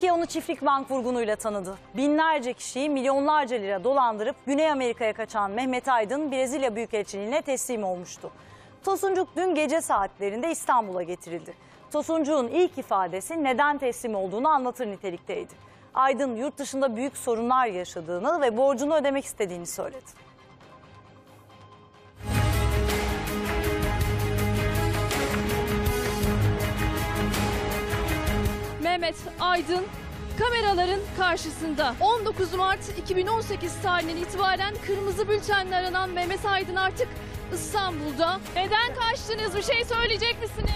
Ki onu çiftlik bank vurgunuyla tanıdı. Binlerce kişiyi milyonlarca lira dolandırıp Güney Amerika'ya kaçan Mehmet Aydın Brezilya Büyükelçiliğine teslim olmuştu. Tosuncuk dün gece saatlerinde İstanbul'a getirildi. Tosuncuk'un ilk ifadesi neden teslim olduğunu anlatır nitelikteydi. Aydın yurt dışında büyük sorunlar yaşadığını ve borcunu ödemek istediğini söyledi. Mehmet Aydın kameraların karşısında 19 Mart 2018 tarihinden itibaren kırmızı bültenle aranan Mehmet Aydın artık İstanbul'da. Neden kaçtınız? Bir şey söyleyecek misiniz?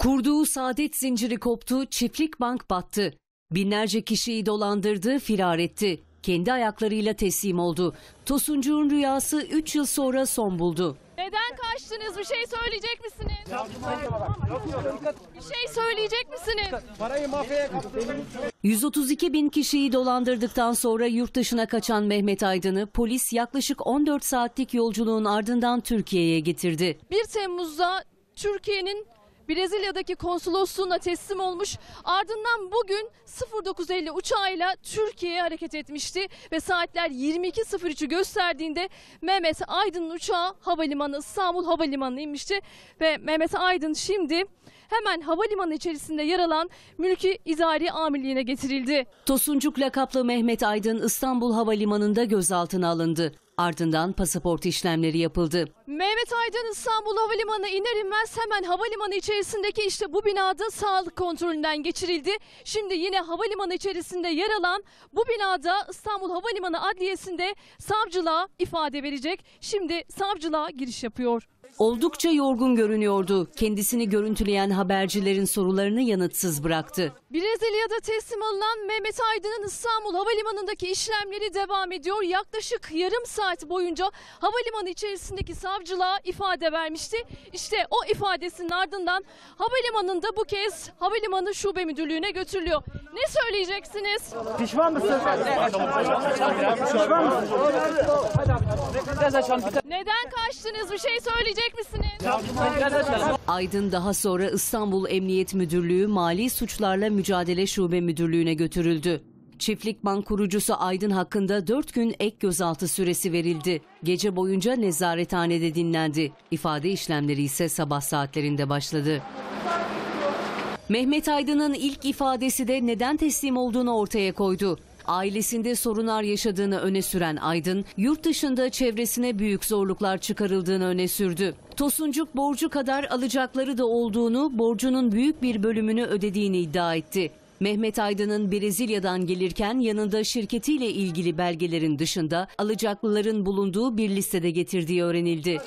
Kurduğu saadet zinciri koptu, çiftlik bank battı. Binlerce kişiyi dolandırdı, firar etti. Kendi ayaklarıyla teslim oldu. Tosuncuğun rüyası 3 yıl sonra son buldu. Neden kaçtınız? Bir şey söyleyecek misiniz? Bir şey söyleyecek misiniz? 132 bin kişiyi dolandırdıktan sonra yurt dışına kaçan Mehmet Aydın'ı polis yaklaşık 14 saatlik yolculuğun ardından Türkiye'ye getirdi. 1 Temmuz'da Türkiye'nin Brezilya'daki konsolosluğuna teslim olmuş. Ardından bugün 09.50 uçağıyla Türkiye'ye hareket etmişti ve saatler 22.03'ü gösterdiğinde Mehmet Aydın'ın uçağı havalimanı İstanbul Havalimanı'na inmişti ve Mehmet Aydın şimdi hemen havalimanı içerisinde yer alan Mülki İdari Amirliğine getirildi. Tosuncuk lakaplı Mehmet Aydın İstanbul Havalimanı'nda gözaltına alındı. Ardından pasaport işlemleri yapıldı. Mehmet Aydın İstanbul Havalimanı'na iner inmez hemen havalimanı içerisindeki işte bu binada sağlık kontrolünden geçirildi. Şimdi yine havalimanı içerisinde yer alan bu binada İstanbul Havalimanı Adliyesi'nde savcılığa ifade verecek. Şimdi savcılığa giriş yapıyor. Oldukça yorgun görünüyordu. Kendisini görüntüleyen habercilerin sorularını yanıtsız bıraktı. Brezilya'da teslim alınan Mehmet Aydın'ın İstanbul Havalimanı'ndaki işlemleri devam ediyor. Yaklaşık yarım saat boyunca havalimanı içerisindeki savcılığa ifade vermişti. İşte o ifadesinin ardından havalimanında bu kez havalimanı şube müdürlüğüne götürülüyor. Ne söyleyeceksiniz? Pişman mısın? Pişman mısın? Neden kaçtınız? Bir şey söyleyecek misiniz? Aydın daha sonra İstanbul Emniyet Müdürlüğü Mali Suçlarla Mücadele Şube Müdürlüğü'ne götürüldü. Çiftlik Bank kurucusu Aydın hakkında 4 gün ek gözaltı süresi verildi. Gece boyunca nezarethanede dinlendi. İfade işlemleri ise sabah saatlerinde başladı. Mehmet Aydın'ın ilk ifadesi de neden teslim olduğunu ortaya koydu. Ailesinde sorunlar yaşadığını öne süren Aydın, yurt dışında çevresine büyük zorluklar çıkarıldığını öne sürdü. Tosuncuk borcu kadar alacakları da olduğunu, borcunun büyük bir bölümünü ödediğini iddia etti. Mehmet Aydın'ın Brezilya'dan gelirken yanında şirketiyle ilgili belgelerin dışında alacaklıların bulunduğu bir listede getirdiği öğrenildi.